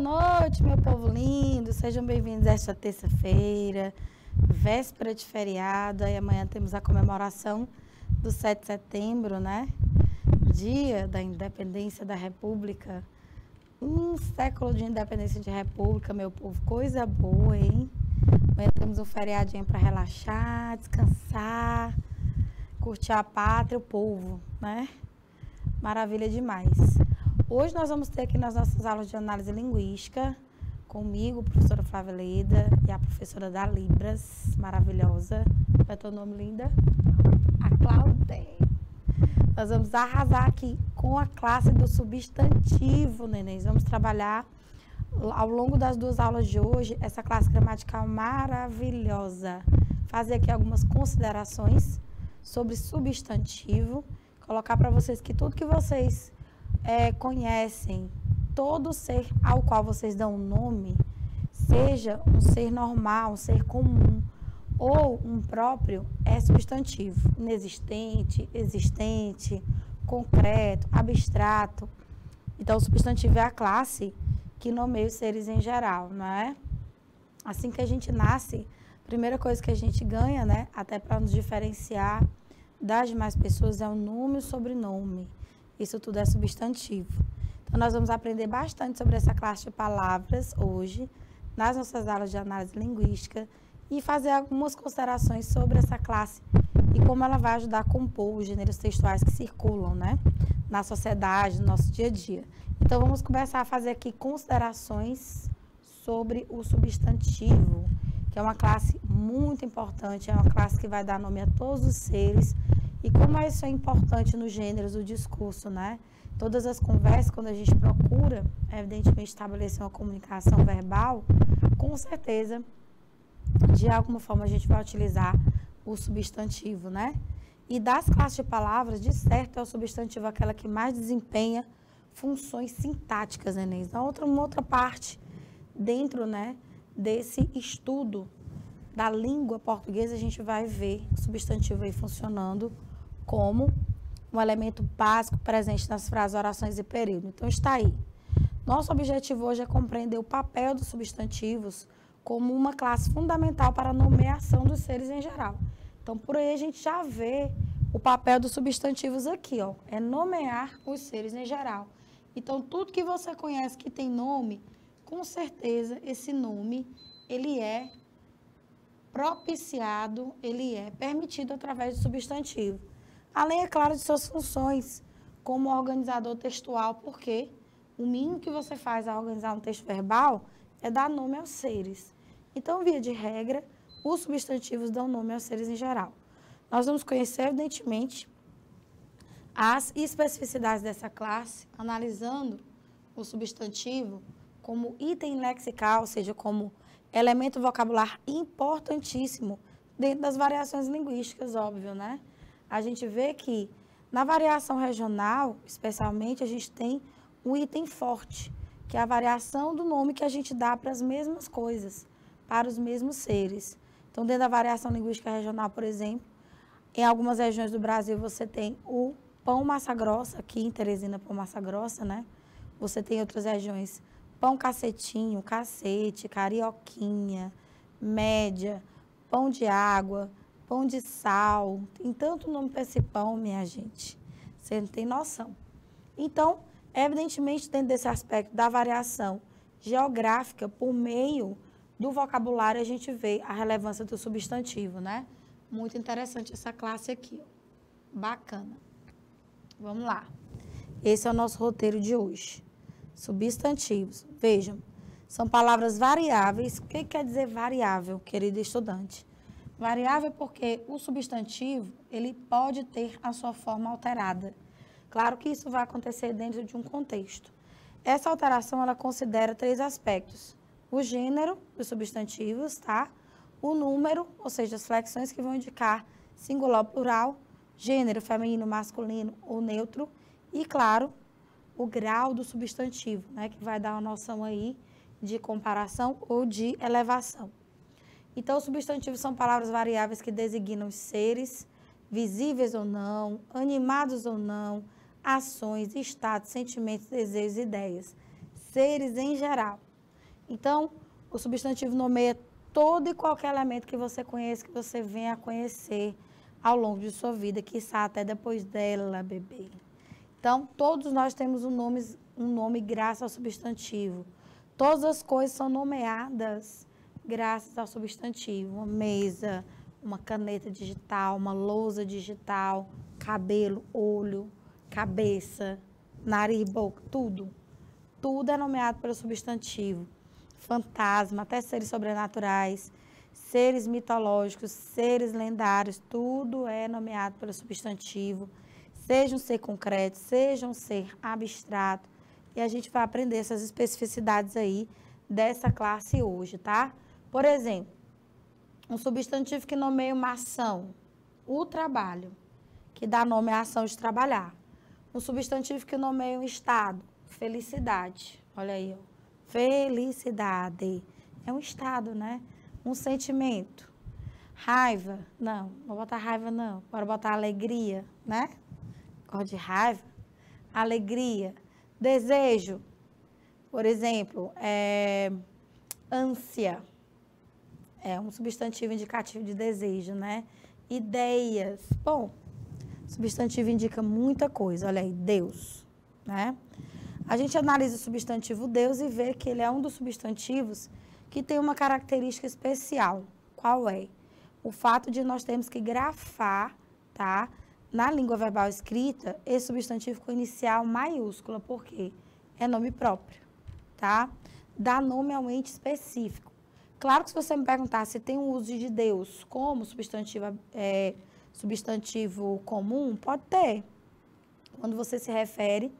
Noite, meu povo lindo. Sejam bem-vindos a esta terça-feira, véspera de feriado. E amanhã temos a comemoração do 7 de setembro, né? Dia da independência da República. Um século de independência de República, meu povo. Coisa boa, hein? Amanhã temos um feriadinho para relaxar, descansar, curtir a pátria, o povo, né? Maravilha demais. Hoje nós vamos ter aqui nas nossas aulas de análise linguística, comigo, professora Flávia Leda, e a professora da Libras, maravilhosa. Qual é teu nome, linda? A Claudete. Nós vamos arrasar aqui com a classe do substantivo, neném. Vamos trabalhar ao longo das duas aulas de hoje essa classe gramatical maravilhosa. Fazer aqui algumas considerações sobre substantivo. Colocar para vocês que tudo que vocês é, conhecem todo ser ao qual vocês dão nome, seja um ser normal, um ser comum ou um próprio, é substantivo. Inexistente, existente, concreto, abstrato. Então, o substantivo é a classe que nomeia os seres em geral, não é? Assim que a gente nasce, primeira coisa que a gente ganha, né, até para nos diferenciar das demais pessoas, é o nome e o sobrenome. Isso tudo é substantivo. Então, nós vamos aprender bastante sobre essa classe de palavras hoje, nas nossas aulas de análise linguística, e fazer algumas considerações sobre essa classe e como ela vai ajudar a compor os gêneros textuais que circulam, né? Na sociedade, no nosso dia a dia. Então, vamos começar a fazer aqui considerações sobre o substantivo, que é uma classe muito importante, é uma classe que vai dar nome a todos os seres e como isso é importante nos gêneros do discurso, né? Todas as conversas, quando a gente procura, evidentemente, estabelecer uma comunicação verbal, com certeza, de alguma forma, a gente vai utilizar o substantivo, né? E das classes de palavras, de certo, é o substantivo aquela que mais desempenha funções sintáticas, né, Inês? Na outra, uma outra parte, dentro, né, desse estudo da língua portuguesa, a gente vai ver o substantivo aí funcionando como um elemento básico presente nas frases, orações e período. Então, está aí. Nosso objetivo hoje é compreender o papel dos substantivos como uma classe fundamental para a nomeação dos seres em geral. Então, por aí a gente já vê o papel dos substantivos aqui, ó, é nomear os seres em geral. Então, tudo que você conhece que tem nome, com certeza esse nome, ele é propiciado, ele é permitido através do substantivo. Além, é claro, de suas funções como organizador textual, porque o mínimo que você faz ao organizar um texto verbal é dar nome aos seres. Então, via de regra, os substantivos dão nome aos seres em geral. Nós vamos conhecer, evidentemente, as especificidades dessa classe, analisando o substantivo como item lexical, ou seja, como elemento vocabular importantíssimo dentro das variações linguísticas, óbvio, né? A gente vê que na variação regional, especialmente, a gente tem um item forte, que é a variação do nome que a gente dá para as mesmas coisas, para os mesmos seres. Então, dentro da variação linguística regional, por exemplo, em algumas regiões do Brasil você tem o pão massa grossa, aqui em Teresina, pão massa grossa, né? Você tem outras regiões, pão cacetinho, cacete, carioquinha, média, pão de água, pão de sal, tem tanto nome para esse pão, minha gente. Você não tem noção. Então, evidentemente, dentro desse aspecto da variação geográfica, por meio do vocabulário, a gente vê a relevância do substantivo, né? Muito interessante essa classe aqui. Bacana. Vamos lá. Esse é o nosso roteiro de hoje. Substantivos. Vejam, são palavras variáveis. O que quer dizer variável, querido estudante? Variável porque o substantivo, ele pode ter a sua forma alterada. Claro que isso vai acontecer dentro de um contexto. Essa alteração, ela considera três aspectos. O gênero dos substantivos, tá? O número, ou seja, as flexões que vão indicar singular ou plural, gênero feminino, masculino ou neutro, e, claro, o grau do substantivo, né, que vai dar uma noção aí de comparação ou de elevação. Então, os substantivos são palavras variáveis que designam os seres, visíveis ou não, animados ou não, ações, estados, sentimentos, desejos ideias. seres em geral. Então, o substantivo nomeia todo e qualquer elemento que você conheça, que você venha a conhecer ao longo de sua vida, que está até depois dela, bebê. Então, todos nós temos um nome, um nome graças ao substantivo. Todas as coisas são nomeadas graças ao substantivo. Uma mesa, uma caneta digital, uma lousa digital, cabelo, olho, cabeça, nariz, boca, tudo. Tudo é nomeado pelo substantivo. Fantasma, até seres sobrenaturais, seres mitológicos, seres lendários, tudo é nomeado pelo substantivo. Seja um ser concreto, seja um ser abstrato. E a gente vai aprender essas especificidades aí dessa classe hoje, tá? Por exemplo, um substantivo que nomeia uma ação, o trabalho, que dá nome à ação de trabalhar. Um substantivo que nomeia um estado, felicidade. Olha aí, ó. Felicidade. É um estado, né? Um sentimento. Raiva, não, não botar raiva não. Bora botar alegria, né? Gosto de raiva. Alegria. Desejo, por exemplo, é ânsia. É um substantivo indicativo de desejo, né? Ideias. Bom, substantivo indica muita coisa. Olha aí, Deus, né? A gente analisa o substantivo Deus e vê que ele é um dos substantivos que tem uma característica especial. Qual é? O fato de nós termos que grafar, tá? Na língua verbal escrita, esse substantivo com inicial maiúscula, porque é nome próprio, tá? Dá nome a um ente específico. Claro que se você me perguntar se tem um uso de Deus como substantivo, é, substantivo comum, pode ter. Quando você se refere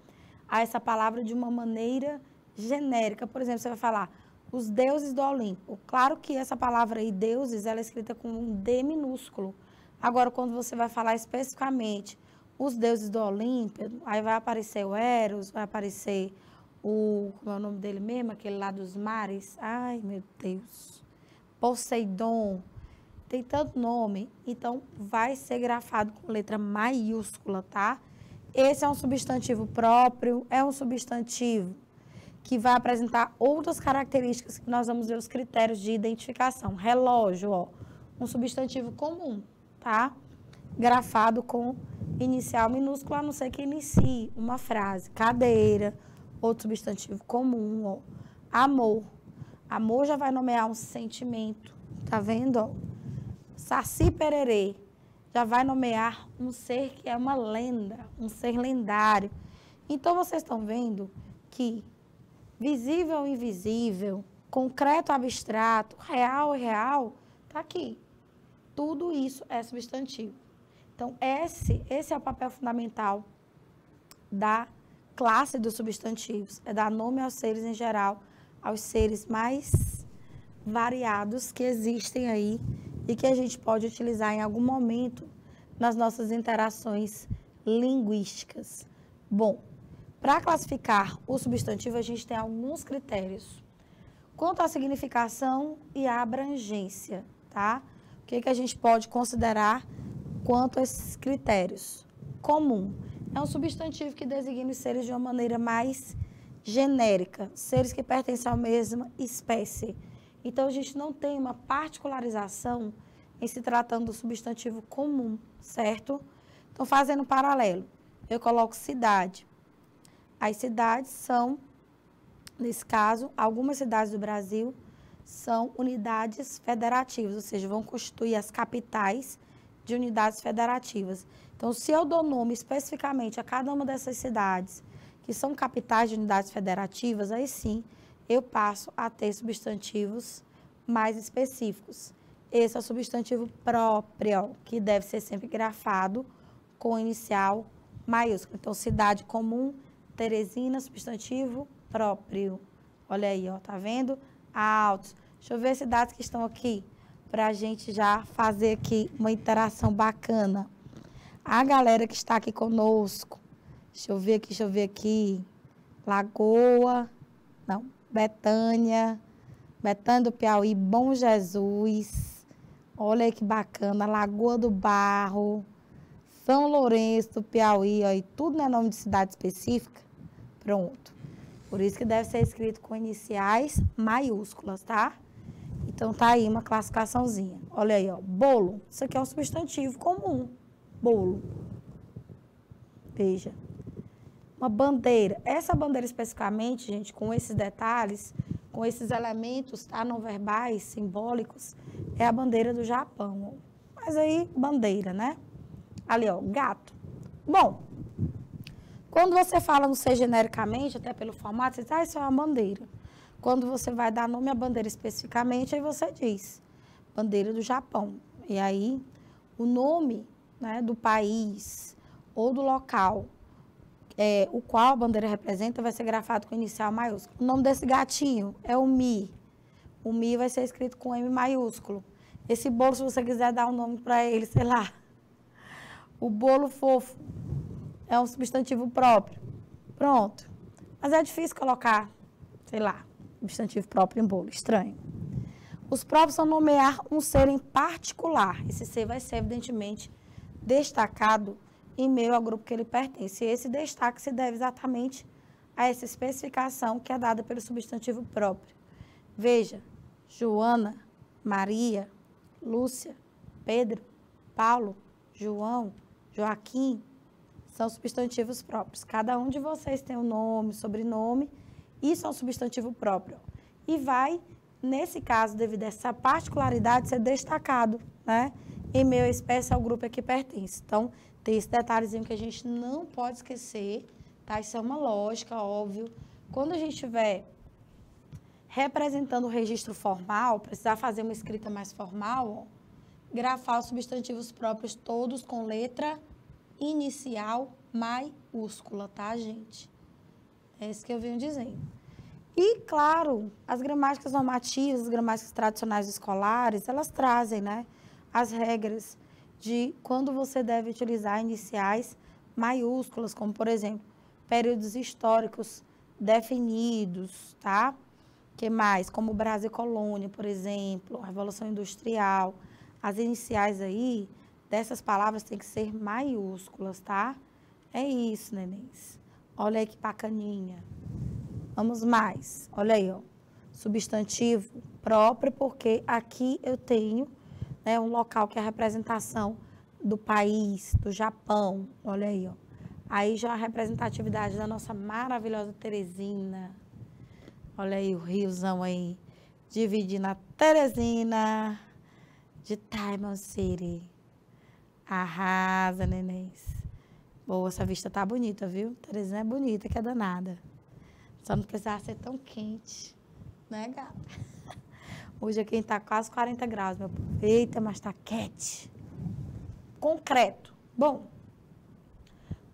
a essa palavra de uma maneira genérica. Por exemplo, você vai falar os deuses do Olimpo. Claro que essa palavra aí, deuses, ela é escrita com um D minúsculo. Agora, quando você vai falar especificamente os deuses do Olimpo, aí vai aparecer o Eros, vai aparecer o. Como é o nome dele mesmo? Aquele lá dos mares. Ai, meu Deus. Poseidon. Tem tanto nome. Então, vai ser grafado com letra maiúscula, tá? Esse é um substantivo próprio, é um substantivo que vai apresentar outras características que nós vamos ver os critérios de identificação. Relógio, ó, um substantivo comum, tá? Grafado com inicial minúsculo, a não ser que inicie uma frase. Cadeira, outro substantivo comum, ó. Amor. Amor já vai nomear um sentimento, tá vendo, ó? Saci pererê já vai nomear um ser que é uma lenda, um ser lendário. Então vocês estão vendo que visível e invisível, concreto abstrato, real e real, está aqui. Tudo isso é substantivo. Então, esse, esse é o papel fundamental da classe dos substantivos, é dar nome aos seres em geral, aos seres mais variados que existem aí e que a gente pode utilizar em algum momento nas nossas interações linguísticas. Bom, para classificar o substantivo, a gente tem alguns critérios. Quanto à significação e à abrangência, tá? O que, que a gente pode considerar quanto a esses critérios? Comum. É um substantivo que designa os seres de uma maneira mais genérica, seres que pertencem à mesma espécie. Então, a gente não tem uma particularização em se tratando do substantivo comum, certo? Então, fazendo um paralelo, eu coloco cidade. As cidades são, nesse caso, algumas cidades do Brasil são unidades federativas, ou seja, vão constituir as capitais de unidades federativas. Então, se eu dou nome especificamente a cada uma dessas cidades, que são capitais de unidades federativas, aí sim eu passo a ter substantivos mais específicos. Esse é o substantivo próprio, que deve ser sempre grafado com inicial maiúsculo. Então, cidade comum, Teresina, substantivo próprio. Olha aí, ó, tá vendo? Altos. Deixa eu ver as cidades que estão aqui, para a gente já fazer aqui uma interação bacana. A galera que está aqui conosco, deixa eu ver aqui, deixa eu ver aqui. Lagoa, não, Betânia, Betânia do Piauí, Bom Jesus. Olha que bacana, Lagoa do Barro, São Lourenço do Piauí, ó, e tudo não é nome de cidade específica. Pronto. Por isso que deve ser escrito com iniciais maiúsculas, tá? Então tá aí uma classificaçãozinha. Olha aí, ó, bolo. Isso aqui é um substantivo comum. Bolo. Veja. Uma bandeira. Essa bandeira especificamente, gente, com esses detalhes, com esses elementos tá, não verbais, simbólicos, é a bandeira do Japão. Mas aí, bandeira, né? Ali, ó, gato. Bom, quando você fala no ser genericamente, até pelo formato, você diz, ah, isso é uma bandeira. Quando você vai dar nome à bandeira especificamente, aí você diz, bandeira do Japão. E aí, o nome né, do país ou do local é, o qual a bandeira representa vai ser grafado com inicial maiúsculo. O nome desse gatinho é o Mi. O Mi vai ser escrito com M maiúsculo. Esse bolo, se você quiser dar um nome para ele, sei lá. O bolo fofo é um substantivo próprio. Pronto. Mas é difícil colocar, sei lá, substantivo próprio em bolo. Estranho. Os próprios são nomear um ser em particular. Esse ser vai ser, evidentemente, destacado em meio ao grupo que ele pertence. E esse destaque se deve exatamente a essa especificação que é dada pelo substantivo próprio. Veja, Joana, Maria, Lúcia, Pedro, Paulo, João, Joaquim, são substantivos próprios. Cada um de vocês tem um nome, sobrenome, isso é um substantivo próprio. E vai, nesse caso, devido a essa particularidade, ser destacado, né? Em meio à espécie ao grupo a que pertence. Então, tem esse detalhezinho que a gente não pode esquecer, tá? Isso é uma lógica, óbvio. Quando a gente estiver representando o registro formal, precisar fazer uma escrita mais formal, ó, grafar os substantivos próprios todos com letra inicial maiúscula, tá, gente? É isso que eu venho dizendo. E, claro, as gramáticas normativas, as gramáticas tradicionais escolares, elas trazem, né, as regras de quando você deve utilizar iniciais maiúsculas, como por exemplo, períodos históricos definidos, tá? Que mais? Como Brasil Colônia, por exemplo, Revolução Industrial. As iniciais aí dessas palavras têm que ser maiúsculas, tá? É isso, nenéns. Olha aí que bacaninha. Vamos mais. Olha aí, ó. Substantivo próprio, porque aqui eu tenho né, um local que é a representação do país, do Japão. Olha aí, ó. Aí já a representatividade da nossa maravilhosa Teresina. Olha aí o riozão aí, dividindo a Teresina de Diamond City. Arrasa, nenéns. Essa vista tá bonita, viu? Teresina é bonita, que é danada. Só não precisava ser tão quente, né, gata? Hoje aqui está quase 40 graus, meu povo. Eita, mas está quente. Concreto. Bom,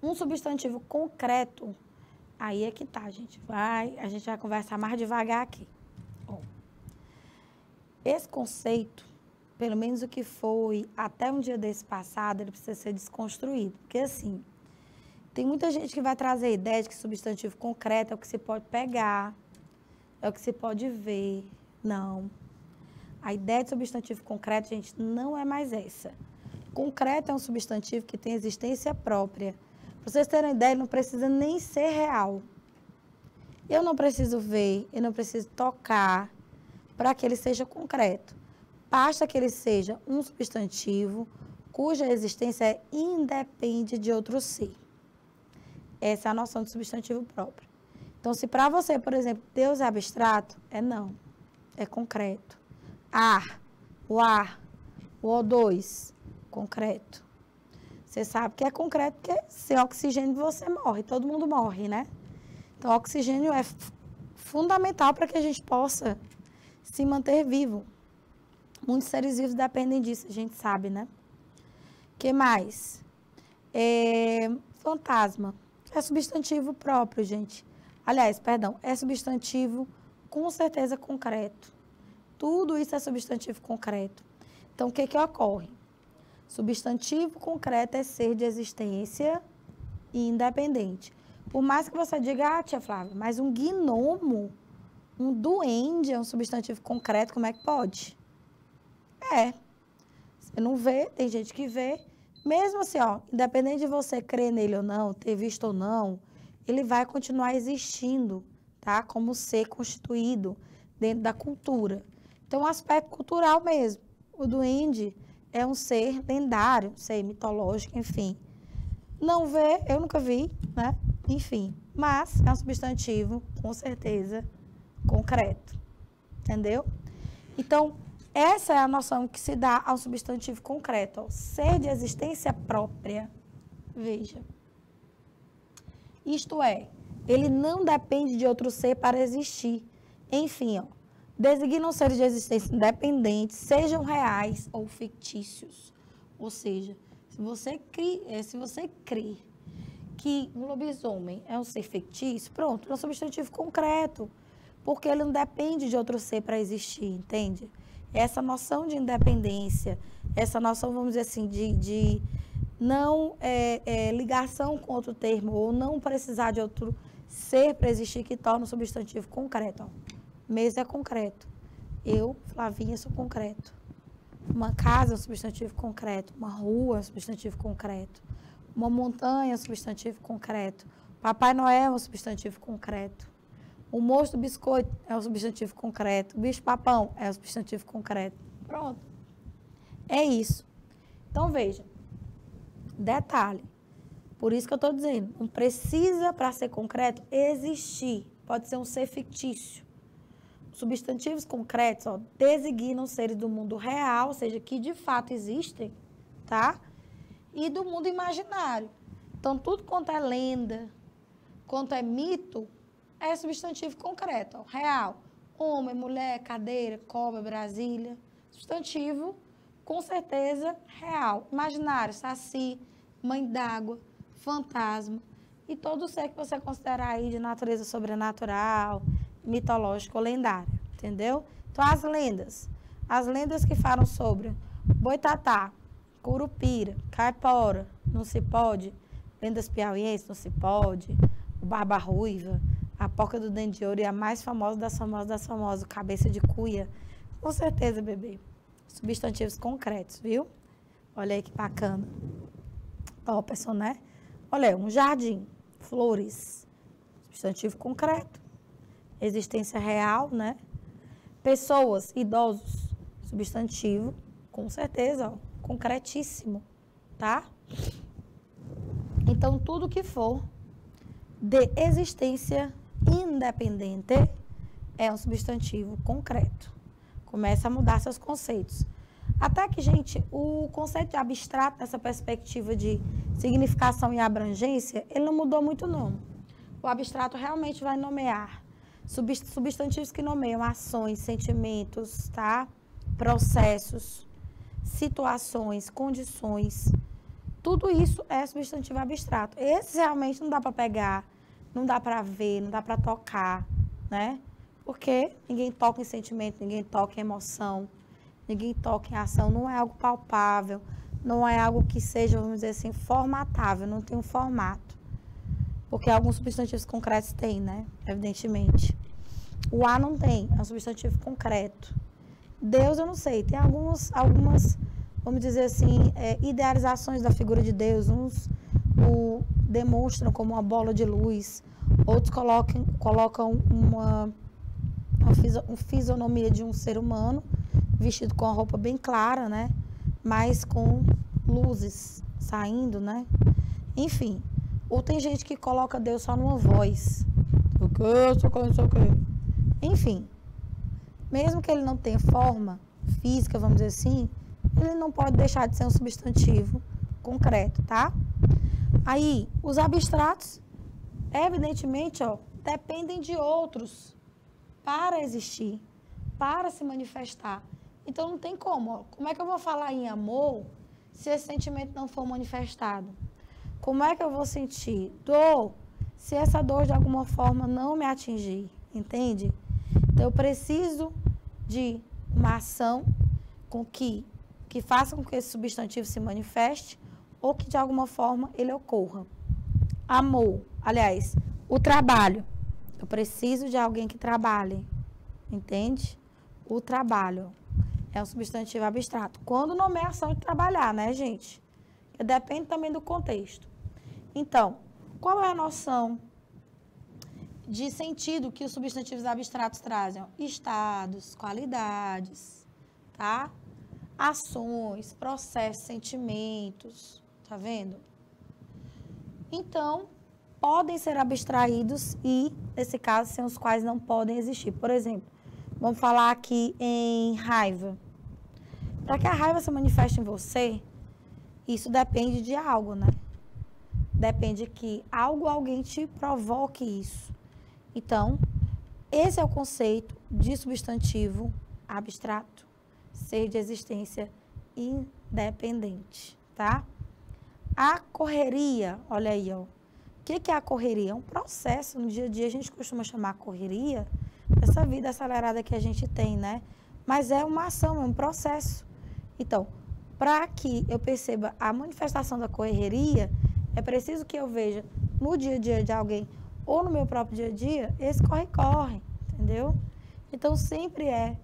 um substantivo concreto, aí é que tá, gente. Vai, a gente vai conversar mais devagar aqui. Bom, esse conceito, pelo menos o que foi até um dia desse passado, ele precisa ser desconstruído. Porque assim, tem muita gente que vai trazer ideia de que substantivo concreto é o que se pode pegar, é o que se pode ver. Não. A ideia de substantivo concreto, gente, não é mais essa. Concreto é um substantivo que tem existência própria. Para vocês terem ideia, ele não precisa nem ser real. Eu não preciso ver, eu não preciso tocar para que ele seja concreto. Basta que ele seja um substantivo cuja existência é independe de outro ser. Essa é a noção de substantivo próprio. Então, se para você, por exemplo, Deus é abstrato, é não, é concreto ar, o ar, o O2, concreto. Você sabe que é concreto porque sem oxigênio você morre, todo mundo morre, né? Então, oxigênio é fundamental para que a gente possa se manter vivo. Muitos seres vivos dependem disso, a gente sabe, né? que mais? É, fantasma. É substantivo próprio, gente. Aliás, perdão, é substantivo com certeza concreto. Tudo isso é substantivo concreto. Então, o que, que ocorre? Substantivo concreto é ser de existência independente. Por mais que você diga, ah, tia Flávia, mas um gnomo, um duende é um substantivo concreto, como é que pode? É. Você não vê, tem gente que vê. Mesmo assim, ó, independente de você crer nele ou não, ter visto ou não, ele vai continuar existindo tá? Como ser constituído dentro da cultura. Então, um aspecto cultural mesmo. O duende é um ser lendário, um ser mitológico, enfim. Não vê, eu nunca vi, né? Enfim, mas é um substantivo, com certeza, concreto. Entendeu? Então, essa é a noção que se dá ao substantivo concreto, ó, ser de existência própria. Veja. Isto é, ele não depende de outro ser para existir. Enfim, ó, designam seres de existência independentes, sejam reais ou fictícios. Ou seja, se você crê, eh, se você crê que um lobisomem é um ser fictício, pronto, é um substantivo concreto, porque ele não depende de outro ser para existir, entende? Essa noção de independência, essa noção, vamos dizer assim, de, de não é, é, ligação com outro termo, ou não precisar de outro ser para existir, que torna o substantivo concreto. Ó. Mesa é concreto. Eu, Flavinha, sou concreto. Uma casa é um substantivo concreto. Uma rua é um substantivo concreto. Uma montanha é um substantivo concreto. Papai Noel é um substantivo concreto. O moço do biscoito é um substantivo concreto. O bicho-papão é um substantivo concreto. Pronto. É isso. Então, veja. Detalhe. Por isso que eu estou dizendo. Não precisa, para ser concreto, existir. Pode ser um ser fictício substantivos concretos ó, designam seres do mundo real, ou seja, que de fato existem, tá? E do mundo imaginário. Então, tudo quanto é lenda, quanto é mito, é substantivo concreto, real. Homem, mulher, cadeira, cobra, Brasília. Substantivo, com certeza, real. Imaginário, saci, mãe d'água, fantasma. E todo ser que você considerar aí de natureza sobrenatural, mitológico ou lendário, entendeu? Então, as lendas. As lendas que falam sobre boitatá, curupira, caipora, não se pode. Lendas piauienses, não se pode. O barba ruiva, a porca do dente de ouro e a mais famosa das famosas das famosas, cabeça de cuia. Com certeza, bebê. Substantivos concretos, viu? Olha aí que bacana. Ó, pessoal, né? Olha um jardim, flores, substantivo concreto existência real, né? Pessoas, idosos, substantivo, com certeza, ó, concretíssimo, tá? Então, tudo que for de existência independente é um substantivo concreto. Começa a mudar seus conceitos. Até que, gente, o conceito de abstrato nessa perspectiva de significação e abrangência, ele não mudou muito, não. O abstrato realmente vai nomear substantivos que nomeiam ações, sentimentos, tá? Processos, situações, condições. Tudo isso é substantivo abstrato. Esse realmente não dá para pegar, não dá para ver, não dá para tocar, né? Porque ninguém toca em sentimento, ninguém toca em emoção, ninguém toca em ação, não é algo palpável, não é algo que seja, vamos dizer assim, formatável, não tem um formato. Porque alguns substantivos concretos têm, né? Evidentemente. O A não tem, é um substantivo concreto. Deus, eu não sei, tem algumas, algumas vamos dizer assim, é, idealizações da figura de Deus. Uns o demonstram como uma bola de luz, outros colocam, colocam uma, uma, fisionomia de um ser humano vestido com uma roupa bem clara, né? Mas com luzes saindo, né? Enfim, ou tem gente que coloca Deus só numa voz. O que? o que? Enfim, mesmo que ele não tenha forma física, vamos dizer assim, ele não pode deixar de ser um substantivo concreto, tá? Aí, os abstratos, evidentemente, ó, dependem de outros para existir, para se manifestar. Então não tem como, ó. Como é que eu vou falar em amor se esse sentimento não for manifestado? Como é que eu vou sentir dor se essa dor de alguma forma não me atingir? Entende? Então eu preciso de uma ação com que, que faça com que esse substantivo se manifeste ou que de alguma forma ele ocorra. Amor, aliás, o trabalho. Eu preciso de alguém que trabalhe. Entende? O trabalho é um substantivo abstrato. Quando nomeia ação de trabalhar, né, gente? Depende também do contexto. Então, qual é a noção de sentido que os substantivos abstratos trazem. Estados, qualidades, tá? Ações, processos, sentimentos, tá vendo? Então, podem ser abstraídos e, nesse caso, sem os quais não podem existir. Por exemplo, vamos falar aqui em raiva. Para que a raiva se manifeste em você, isso depende de algo, né? Depende que algo, alguém te provoque isso. Então, esse é o conceito de substantivo abstrato, ser de existência independente, tá? A correria, olha aí, ó. O que, que é a correria? É um processo. No dia a dia a gente costuma chamar correria dessa vida acelerada que a gente tem, né? Mas é uma ação, é um processo. Então, para que eu perceba a manifestação da correria, é preciso que eu veja no dia a dia de alguém ou no meu próprio dia a dia esse corre-corre, entendeu? Então, sempre é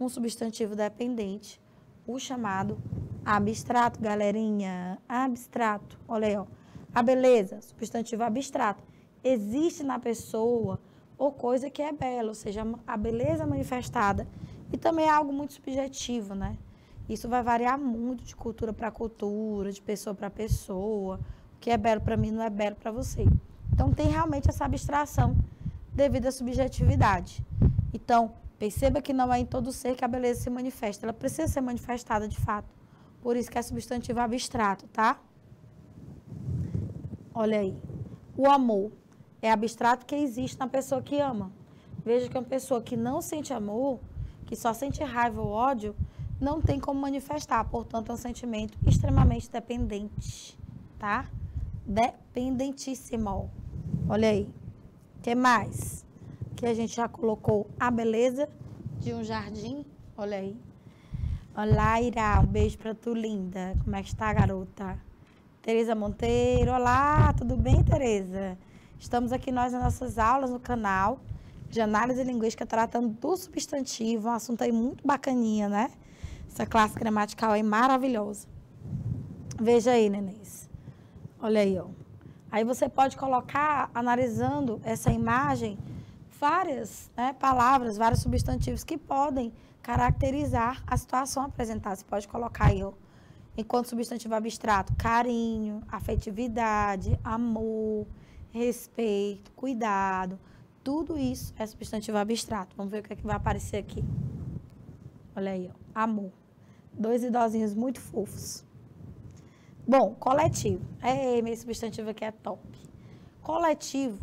um substantivo dependente, o chamado abstrato, galerinha. Abstrato. Olha aí, ó. A beleza, substantivo abstrato. Existe na pessoa ou coisa que é bela, ou seja, a beleza manifestada. E também é algo muito subjetivo, né? Isso vai variar muito de cultura para cultura, de pessoa para pessoa. O que é belo para mim não é belo para você. Então, tem realmente essa abstração devido à subjetividade. Então, perceba que não é em todo ser que a beleza se manifesta. Ela precisa ser manifestada de fato. Por isso que é substantivo abstrato, tá? Olha aí. O amor é abstrato que existe na pessoa que ama. Veja que uma pessoa que não sente amor, que só sente raiva ou ódio, não tem como manifestar, portanto, é um sentimento extremamente dependente, tá? Dependentíssimo. Olha aí. O que mais? Que a gente já colocou a beleza de um jardim. Olha aí. Olá, Ira. Um beijo pra tu, linda. Como é que está, garota? Tereza Monteiro. Olá, tudo bem, Tereza? Estamos aqui nós nas nossas aulas no canal de análise linguística tratando do substantivo, um assunto aí muito bacaninha, né? Essa classe gramatical aí maravilhosa. Veja aí, nenéns. Olha aí, ó. Aí você pode colocar, analisando essa imagem, várias né, palavras, vários substantivos que podem caracterizar a situação apresentada. Você pode colocar aí, enquanto substantivo abstrato, carinho, afetividade, amor, respeito, cuidado. Tudo isso é substantivo abstrato. Vamos ver o que, é que vai aparecer aqui. Olha aí, ó, amor. Dois idosinhos muito fofos. Bom, coletivo. É, meu substantivo aqui é top. Coletivo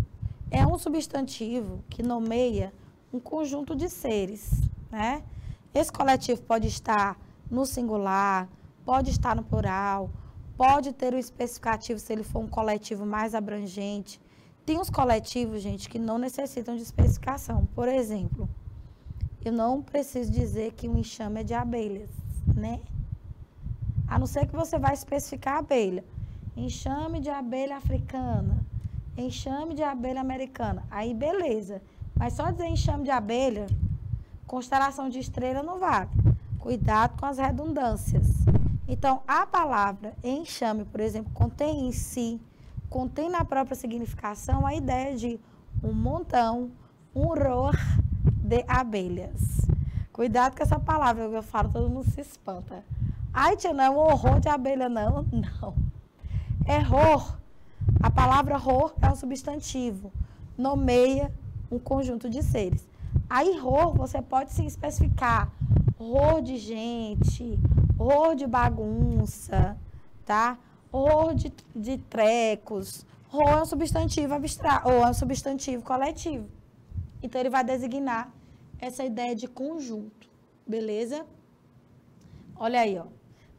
é um substantivo que nomeia um conjunto de seres, né? Esse coletivo pode estar no singular, pode estar no plural, pode ter o especificativo se ele for um coletivo mais abrangente. Tem uns coletivos, gente, que não necessitam de especificação. Por exemplo, eu não preciso dizer que um enxame é de abelhas né? A não ser que você vai especificar a abelha. Enxame de abelha africana, enxame de abelha americana. Aí beleza. Mas só dizer enxame de abelha, constelação de estrela não vale. Cuidado com as redundâncias. Então, a palavra enxame, por exemplo, contém em si, contém na própria significação a ideia de um montão, um ror de abelhas. Cuidado com essa palavra eu falo, todo mundo se espanta. Ai, tia, não é um horror de abelha, não. Não. É horror. A palavra horror é um substantivo. Nomeia um conjunto de seres. Aí, horror, você pode se especificar. Horror de gente, horror de bagunça, tá? Horror de, de trecos. Horror é um substantivo abstrato, ou é um substantivo coletivo. Então, ele vai designar essa ideia de conjunto, beleza? Olha aí, ó.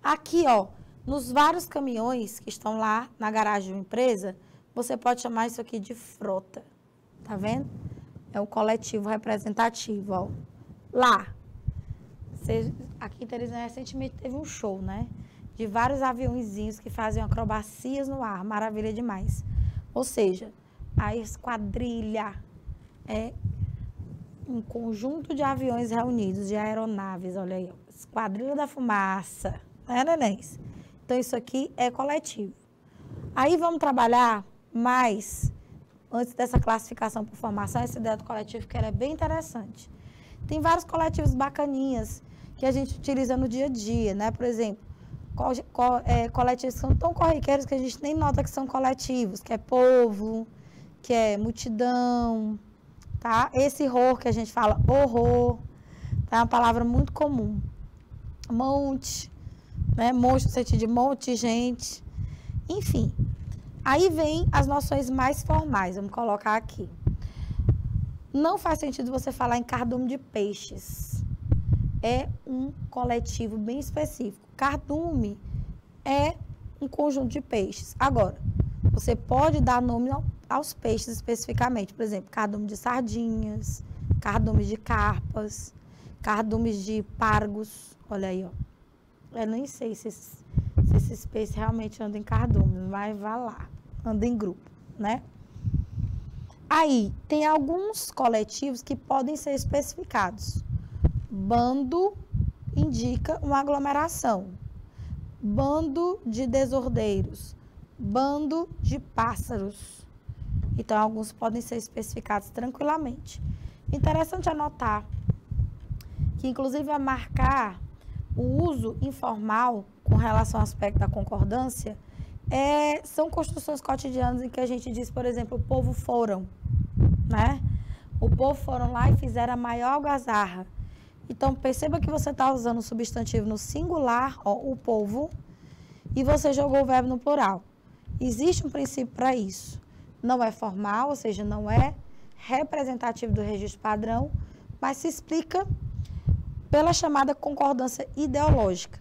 Aqui, ó, nos vários caminhões que estão lá na garagem de uma empresa, você pode chamar isso aqui de frota. Tá vendo? É um coletivo representativo, ó. Lá. Você, aqui em Teresina recentemente teve um show, né? De vários aviãozinhos que fazem acrobacias no ar. Maravilha demais. Ou seja, a esquadrilha é um conjunto de aviões reunidos, de aeronaves, olha aí, esquadrilha da fumaça, né, nenéns? Então, isso aqui é coletivo. Aí vamos trabalhar mais antes dessa classificação por formação, essa ideia do coletivo, que ela é bem interessante. Tem vários coletivos bacaninhas que a gente utiliza no dia a dia, né? Por exemplo, co co é, coletivos que são tão corriqueiros que a gente nem nota que são coletivos, que é povo, que é multidão, tá? Esse horror que a gente fala, horror, tá? É uma palavra muito comum. Monte, né? Monte no sentido de monte gente. Enfim, aí vem as noções mais formais, vamos colocar aqui. Não faz sentido você falar em cardume de peixes. É um coletivo bem específico. Cardume é um conjunto de peixes. Agora, você pode dar nome aos peixes especificamente. Por exemplo, cardume de sardinhas, cardume de carpas, cardumes de pargos. Olha aí, ó. Eu nem sei se esses, se esses peixes realmente andam em cardumes, mas vá lá. Anda em grupo, né? Aí, tem alguns coletivos que podem ser especificados. Bando indica uma aglomeração. Bando de desordeiros. Bando de pássaros. Então, alguns podem ser especificados tranquilamente. Interessante anotar que, inclusive, a marcar o uso informal com relação ao aspecto da concordância é, são construções cotidianas em que a gente diz, por exemplo, o povo foram né? O povo foram lá e fizeram a maior algazarra. Então, perceba que você está usando o substantivo no singular, ó, o povo, e você jogou o verbo no plural. Existe um princípio para isso. Não é formal, ou seja, não é representativo do registro padrão, mas se explica pela chamada concordância ideológica,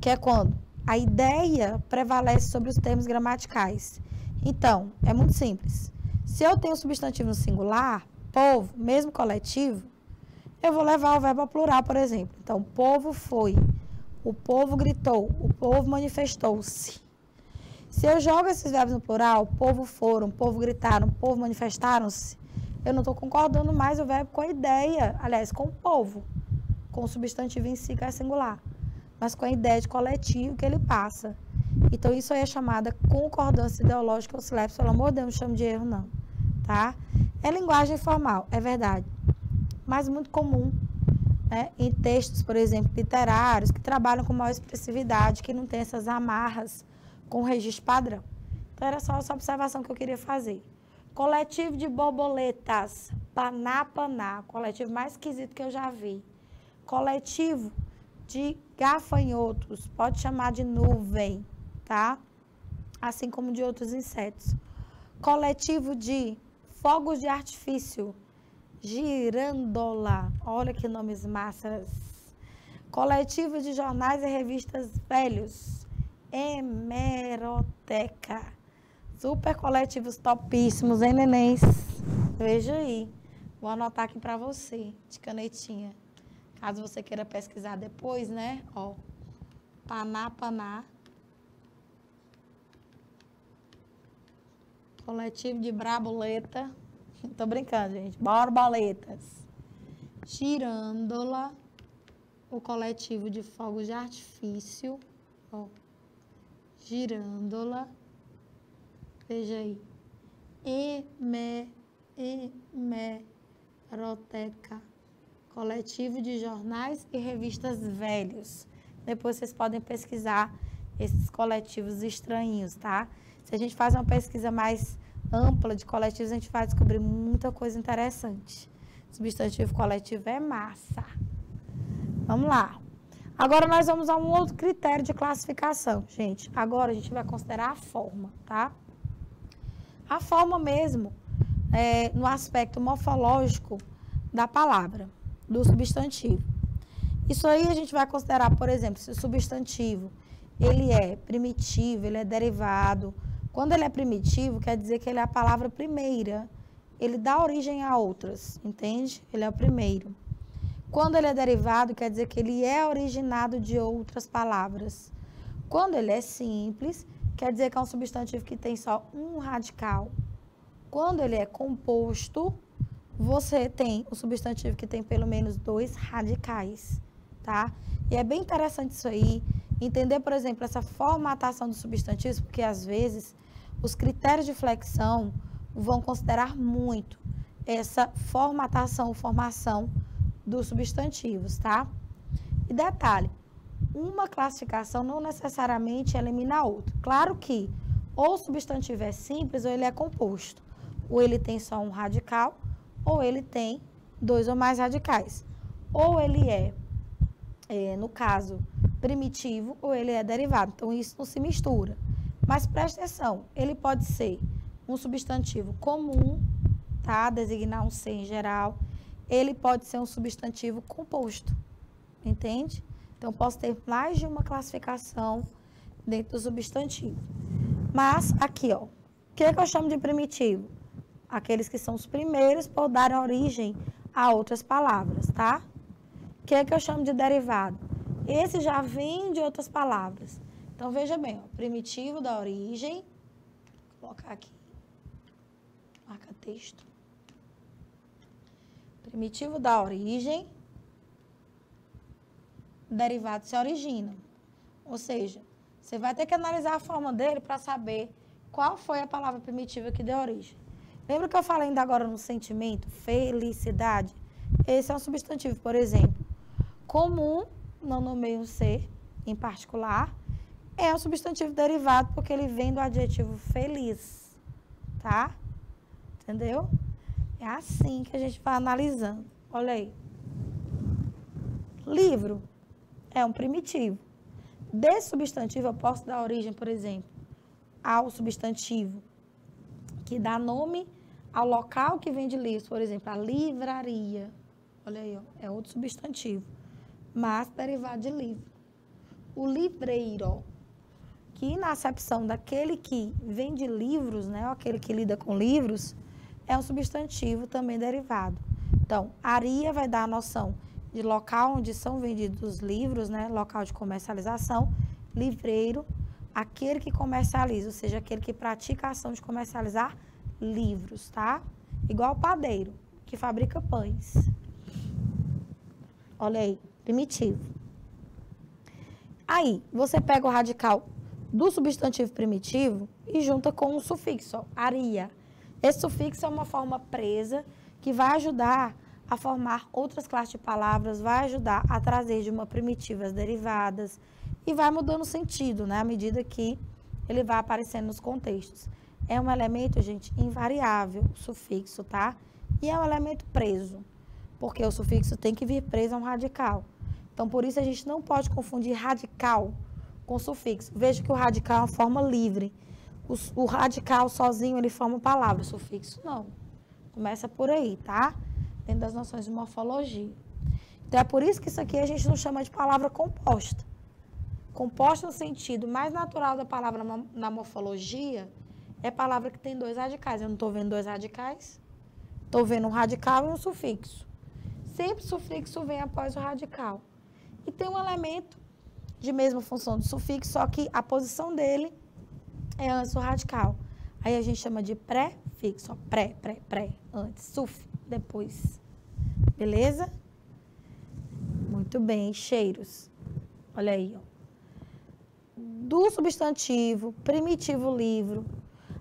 que é quando a ideia prevalece sobre os termos gramaticais. Então, é muito simples. Se eu tenho substantivo no singular, povo, mesmo coletivo, eu vou levar o verbo ao plural, por exemplo. Então, povo foi, o povo gritou, o povo manifestou-se. Se eu jogo esses verbos no plural, povo foram, povo gritaram, povo manifestaram-se, eu não estou concordando mais o verbo com a ideia, aliás, com o povo, com o substantivo em si, que é singular, mas com a ideia de coletivo que ele passa. Então, isso aí é chamada concordância ideológica ou SLEPS. Pelo amor de Deus, não chamo de erro, não. Tá? É linguagem formal, é verdade. Mas muito comum né, em textos, por exemplo, literários, que trabalham com maior expressividade, que não tem essas amarras com registro padrão. Então, era só essa observação que eu queria fazer. Coletivo de borboletas, paná, paná. Coletivo mais esquisito que eu já vi. Coletivo de gafanhotos, pode chamar de nuvem tá? Assim como de outros insetos. Coletivo de fogos de artifício, girandola. Olha que nomes massas. Coletivo de jornais e revistas velhos, hemeroteca. Super coletivos topíssimos, hein, nenéns? Veja aí. Vou anotar aqui para você, de canetinha. Caso você queira pesquisar depois, né? Ó, paná, paná. Coletivo de Brabuleta. Tô brincando, gente. Borboletas. Girândola. O coletivo de fogos de artifício. Ó. Girândola. Veja aí. Eme, Emeroteca. Coletivo de jornais e revistas velhos. Depois vocês podem pesquisar esses coletivos estranhos, tá? Se a gente faz uma pesquisa mais ampla de coletivos, a gente vai descobrir muita coisa interessante. Substantivo coletivo é massa. Vamos lá. Agora nós vamos a um outro critério de classificação, gente. Agora a gente vai considerar a forma, tá? A forma mesmo, é, no aspecto morfológico da palavra, do substantivo. Isso aí a gente vai considerar, por exemplo, se o substantivo ele é primitivo, ele é derivado, quando ele é primitivo, quer dizer que ele é a palavra primeira. Ele dá origem a outras, entende? Ele é o primeiro. Quando ele é derivado, quer dizer que ele é originado de outras palavras. Quando ele é simples, quer dizer que é um substantivo que tem só um radical. Quando ele é composto, você tem o substantivo que tem pelo menos dois radicais, tá? E é bem interessante isso aí, entender, por exemplo, essa formatação dos substantivos, porque às vezes os critérios de flexão, vão considerar muito essa formatação, formação dos substantivos, tá? E detalhe, uma classificação não necessariamente elimina a outra. Claro que ou o substantivo é simples ou ele é composto. Ou ele tem só um radical, ou ele tem dois ou mais radicais. Ou ele é, é no caso, primitivo, ou ele é derivado. Então, isso não se mistura. Mas preste atenção, ele pode ser um substantivo comum, tá? Designar um ser em geral. Ele pode ser um substantivo composto, entende? Então, posso ter mais de uma classificação dentro do substantivo. Mas, aqui, ó, o que, é que eu chamo de primitivo? Aqueles que são os primeiros por darem origem a outras palavras, tá? O que, é que eu chamo de derivado? Esse já vem de outras palavras. Então, veja bem, ó, primitivo da origem, vou colocar aqui, marca texto. Primitivo da origem, derivado se origina. Ou seja, você vai ter que analisar a forma dele para saber qual foi a palavra primitiva que deu origem. Lembra que eu falei ainda agora no sentimento? Felicidade. Esse é um substantivo, por exemplo. Comum, não nomeio um ser em particular, é um substantivo derivado porque ele vem do adjetivo feliz. Tá? Entendeu? É assim que a gente vai analisando. Olha aí. Livro é um primitivo. Desse substantivo, eu posso dar origem, por exemplo, ao substantivo que dá nome ao local que vende livros, por exemplo, a livraria. Olha aí, ó, é outro substantivo, mas derivado de livro. O livreiro, que na acepção daquele que vende livros, né, aquele que lida com livros, é um substantivo também derivado. Então, aria vai dar a noção de local onde são vendidos os livros, né, local de comercialização, livreiro, aquele que comercializa, ou seja, aquele que pratica a ação de comercializar livros, tá? Igual padeiro, que fabrica pães. Olha aí, primitivo. Aí, você pega o radical do substantivo primitivo e junta com o sufixo, ó, aria. Esse sufixo é uma forma presa que vai ajudar a formar outras classes de palavras, vai ajudar a trazer de uma primitiva as derivadas e vai mudando o sentido, né, à medida que ele vai aparecendo nos contextos. É um elemento, gente, invariável, o sufixo, tá? E é um elemento preso, porque o sufixo tem que vir preso a um radical. Então, por isso a gente não pode confundir radical com sufixo. Veja que o radical é uma forma livre. O, o radical sozinho ele forma palavra, o sufixo não. Começa por aí, tá? dentro das noções de morfologia. Então, é por isso que isso aqui a gente não chama de palavra composta. Composta no sentido mais natural da palavra na morfologia é palavra que tem dois radicais. Eu não estou vendo dois radicais, estou vendo um radical e um sufixo. Sempre o sufixo vem após o radical. E tem um elemento de mesma função do sufixo, só que a posição dele é antes do radical. Aí a gente chama de pré-fixo, pré, pré, pré, antes, suf, depois. Beleza? Muito bem, cheiros. Olha aí, ó. Do substantivo, primitivo livro,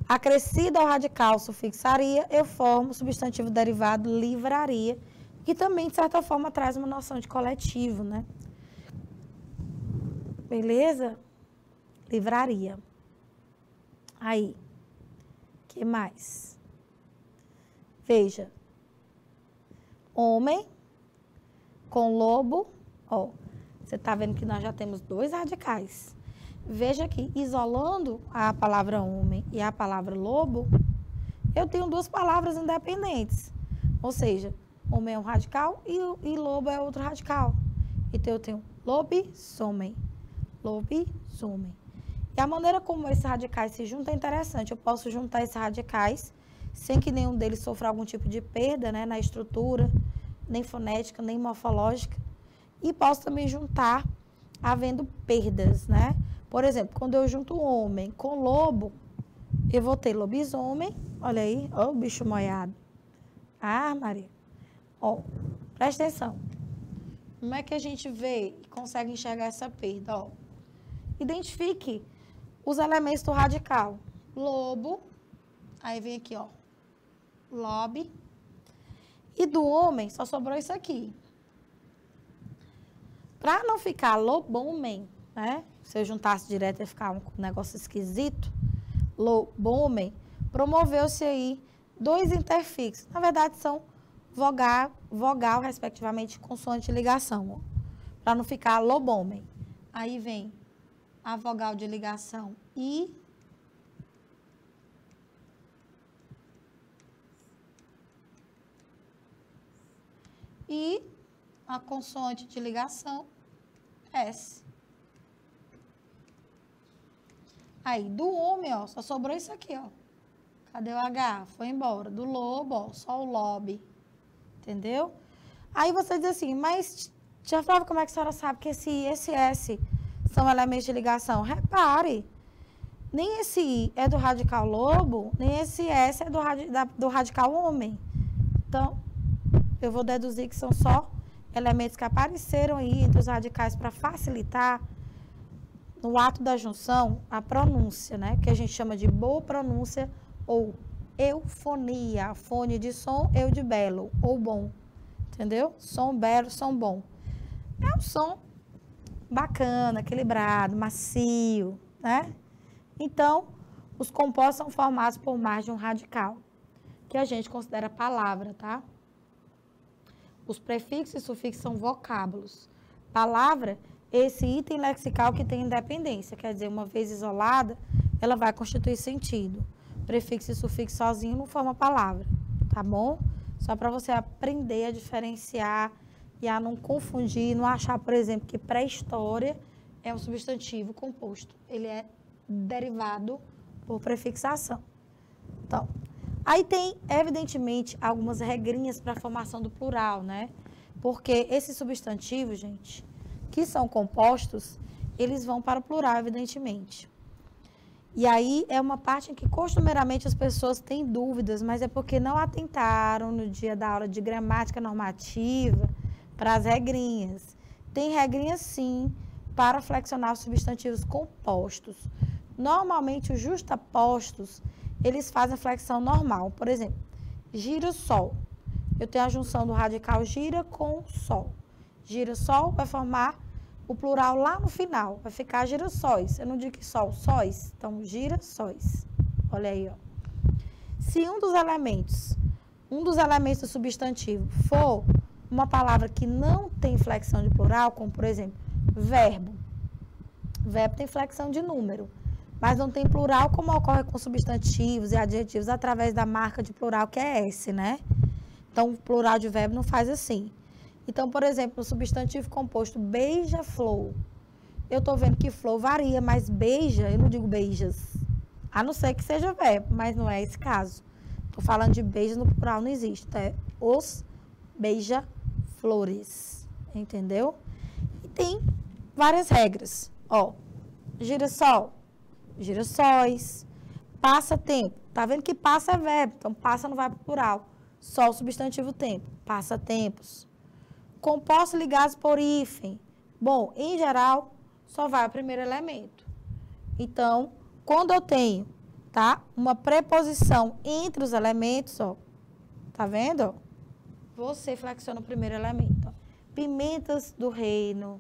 acrescido ao radical sufixaria, eu formo o substantivo derivado livraria, que também, de certa forma, traz uma noção de coletivo, né? Beleza? Livraria. Aí, que mais? Veja, homem com lobo, ó, você está vendo que nós já temos dois radicais. Veja aqui, isolando a palavra homem e a palavra lobo, eu tenho duas palavras independentes. Ou seja, homem é um radical e, e lobo é outro radical. Então eu tenho lobisomem. Lobisomem. E a maneira como esses radicais se juntam é interessante. Eu posso juntar esses radicais sem que nenhum deles sofra algum tipo de perda né, na estrutura, nem fonética, nem morfológica. E posso também juntar havendo perdas, né? Por exemplo, quando eu junto homem com lobo, eu vou ter lobisomem, olha aí, ó o bicho moiado. Ah, Maria. Ó, presta atenção. Como é que a gente vê e consegue enxergar essa perda? Ó, identifique os elementos do radical. Lobo, aí vem aqui, ó, Lobe. E do homem só sobrou isso aqui. Para não ficar lobomem, né? Se eu juntasse direto ia ficar um negócio esquisito. Lobomem. Promoveu-se aí dois interfixos. Na verdade, são vogal, vogal respectivamente, consoante de ligação. Para não ficar lobomem. Aí vem a vogal de ligação I e a consoante de ligação S. Aí, do homem, ó, só sobrou isso aqui, ó. Cadê o H? Foi embora. Do lobo, ó, só o lobe. Entendeu? Aí você diz assim, mas, tia Flávia, como é que a senhora sabe que esse I esse S são elementos de ligação? Repare, nem esse I é do radical lobo, nem esse S é do, da, do radical homem. Então, eu vou deduzir que são só elementos que apareceram aí entre os radicais para facilitar no ato da junção a pronúncia, né? Que a gente chama de boa pronúncia ou eufonia, fone de som, eu de belo ou bom. Entendeu? Som belo, som bom. É um som bacana, equilibrado, macio, né? Então, os compostos são formados por mais de um radical, que a gente considera palavra, tá? Os prefixos e sufixos são vocábulos. Palavra, esse item lexical que tem independência, quer dizer, uma vez isolada, ela vai constituir sentido. Prefixo e sufixo sozinho não forma palavra, tá bom? Só para você aprender a diferenciar e a não confundir, não achar, por exemplo, que pré-história é um substantivo composto. Ele é derivado por prefixação. Então, Aí tem, evidentemente, algumas regrinhas para a formação do plural, né? Porque esses substantivos, gente, que são compostos, eles vão para o plural, evidentemente. E aí é uma parte em que costumeiramente as pessoas têm dúvidas, mas é porque não atentaram no dia da aula de gramática normativa para as regrinhas. Tem regrinhas sim para flexionar os substantivos compostos. Normalmente os justapostos eles fazem a flexão normal. Por exemplo, gira sol. Eu tenho a junção do radical gira com sol. Gira sol vai formar o plural lá no final. Vai ficar girassóis. Eu não digo que sol, sóis. Então, girassóis. Olha aí, ó. Se um dos elementos, um dos elementos do substantivo for uma palavra que não tem flexão de plural, como por exemplo, verbo. Verbo tem flexão de número mas não tem plural como ocorre com substantivos e adjetivos através da marca de plural que é S, né? Então, plural de verbo não faz assim. Então, por exemplo, no substantivo composto beija-flor, eu estou vendo que flor varia, mas beija, eu não digo beijas. A não ser que seja verbo, mas não é esse caso. Estou falando de beija no plural, não existe. É os beija-flores. Entendeu? E tem várias regras. Ó, girassol, girassóis, passa tempo. Tá vendo que passa é verbo, então passa não vai para o plural. Só o substantivo tempo, passa tempos. Compostos ligados por hífen. Bom, em geral, só vai o primeiro elemento. Então, quando eu tenho, tá? Uma preposição entre os elementos, ó. Tá vendo? Você flexiona o primeiro elemento. Ó. Pimentas do reino,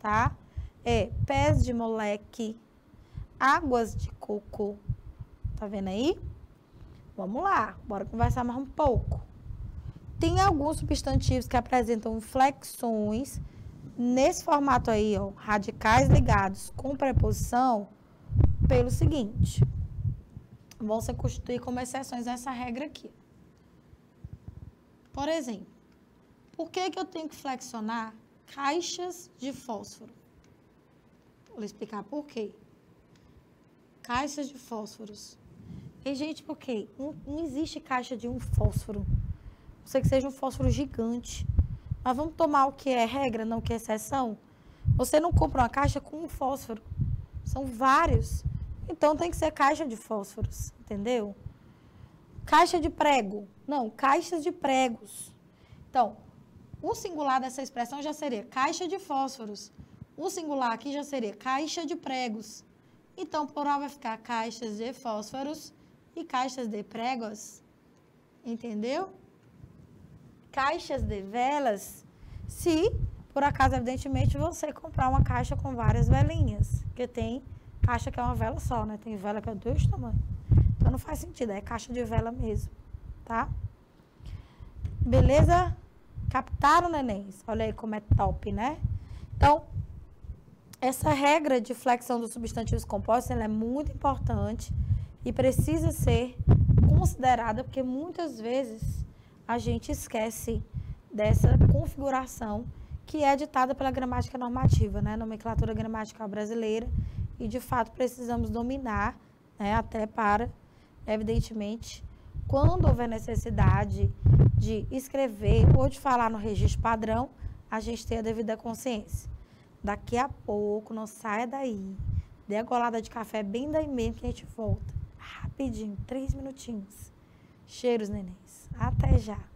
tá? É pés de moleque, águas de coco. Tá vendo aí? Vamos lá, bora conversar mais um pouco. Tem alguns substantivos que apresentam flexões nesse formato aí, ó, radicais ligados com preposição, pelo seguinte. Vão se constituir como exceções nessa regra aqui. Por exemplo, por que, que eu tenho que flexionar caixas de fósforo? Vou explicar por quê caixas de fósforos. E, gente, por quê? Não, não existe caixa de um fósforo. Não sei que seja um fósforo gigante. Mas vamos tomar o que é regra, não o que é exceção? Você não compra uma caixa com um fósforo. São vários. Então tem que ser caixa de fósforos, entendeu? Caixa de prego. Não, caixas de pregos. Então, o singular dessa expressão já seria caixa de fósforos. O singular aqui já seria caixa de pregos. Então, plural vai ficar caixas de fósforos e caixas de pregos. Entendeu? Caixas de velas, se por acaso, evidentemente, você comprar uma caixa com várias velinhas. Porque tem caixa que é uma vela só, né? Tem vela que é dois tamanhos. Então não faz sentido, é caixa de vela mesmo, tá? Beleza? Captaram, nenéns? Olha aí como é top, né? Então, essa regra de flexão dos substantivos compostos é muito importante e precisa ser considerada porque muitas vezes a gente esquece dessa configuração que é ditada pela gramática normativa, né, nomenclatura gramatical brasileira, e de fato precisamos dominar, né, até para, evidentemente, quando houver necessidade de escrever ou de falar no registro padrão, a gente ter a devida consciência. Daqui a pouco, não saia daí. Dê a golada de café bem daí mesmo que a gente volta. Rapidinho, três minutinhos. Cheiros, nenéns. Até já.